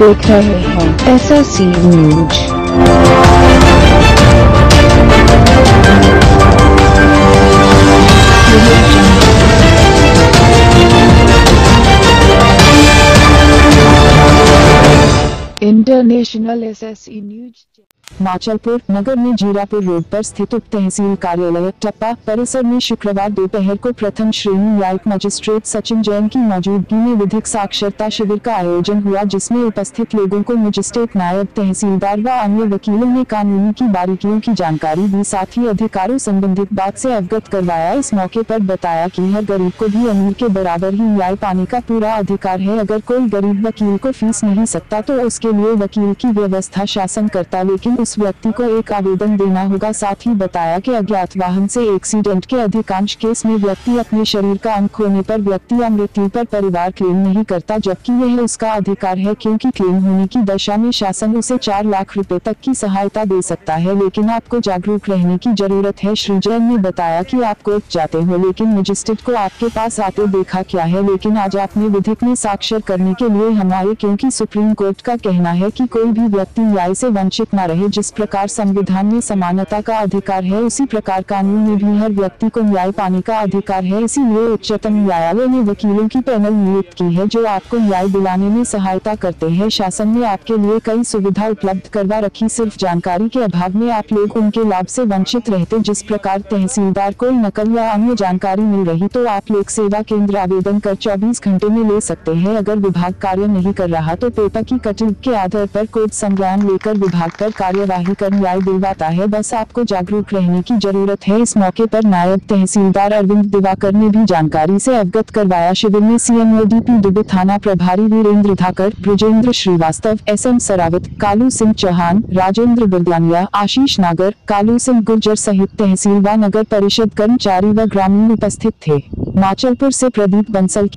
देख रहे हैं। S S C news international S S C news Machalpur नगर में जीरापुर रोड पर स्थित उप तहसील कार्यालय, टप्पा परिसर में शुक्रवार दोपहर को प्रथम श्रेणी न्यायिक मजिस्ट्रेट सचिन जैन की मौजूदगी में विधिक साक्षरता शिविर का आयोजन हुआ, जिसमें उपस्थित लोगों को मजिस्ट्रेट नायब तहसीलदार व अन्य वकीलों ने कानूनी की बारीकियों की जानकारी दी, साथ ही अधिकारों संबंधित बात से अवगत करवाया। इस मौके पर बताया कि हर गरीब को भी अमीर के बराबर ही न्याय पाने का पूरा अधिकार है। अगर कोई गरीब वकील को फ़ीस नहीं सकता तो उसके लिए वकील की व्यवस्था शासन करता लेकिन उस व्यक्ति को एक आवेदन देना होगा। साथ ही बताया कि अज्ञात वाहन से एक्सीडेंट के अधिकांश केस में व्यक्ति अपने शरीर का अंग खोने पर व्यक्ति या मृत्यु पर परिवार क्लेम नहीं करता, जबकि यह उसका अधिकार है क्योंकि क्लेम होने की दशा में शासन उसे चार लाख रुपए तक की सहायता दे सकता है, लेकिन आपको जागरूक रहने की ज़रूरत है। श्री जैन ने बताया कि आप कोर्ट जाते हो, लेकिन मजिस्ट्रेट को आपके पास आते देखा क्या है, लेकिन आज आपने विधिक में साक्षर करने के लिए हमारे क्योंकि सुप्रीम कोर्ट का कहना है कि कोई भी व्यक्ति न्याय से वंचित न रहे जिस प्रकार संविधान में समानता का अधिकार है, उसी प्रकार कानून में भी हर व्यक्ति को न्याय पाने का अधिकार है। इसीलिए उच्चतम न्यायालय ने वकीलों की पैनल नियुक्त की है, जो आपको न्याय दिलाने में सहायता करते हैं। शासन ने आपके लिए कई सुविधा उपलब्ध करवा रखी, सिर्फ़ जानकारी के अभाव में आप लोग उनके लाभ से वंचित रहते जिस प्रकार तहसीलदार को नकल या अन्य जानकारी मिल रही तो आप लोग सेवा केंद्र आवेदन कर 24 घंटे में ले सकते हैं। अगर विभाग कार्य नहीं कर रहा तो पेपर की कटिंग के आधार पर कोर्ट संज्ञान लेकर विभाग पर कार्यवाही कर न्याय दिलवाता है। बस आपको जागरूक रहने की ज़रूरत है। इस मौके पर नायब तहसीलदार अरविंद दिवाकर ने भी जानकारी से अवगत करवाया। शिविर में सीएम ओडीपी दुबे, थाना प्रभारी वीरेंद्र धाकर, ब्रजेंद्र श्रीवास्तव एस एम सरावत, कालू सिंह चौहान, राजेंद्र बिरदानिया, आशीष नागर, कालू सिंह गुर्जर सहित तहसील व नगर परिषद कर्मचारी व ग्रामीण उपस्थित थे। माचलपुर से प्रदीप बंसल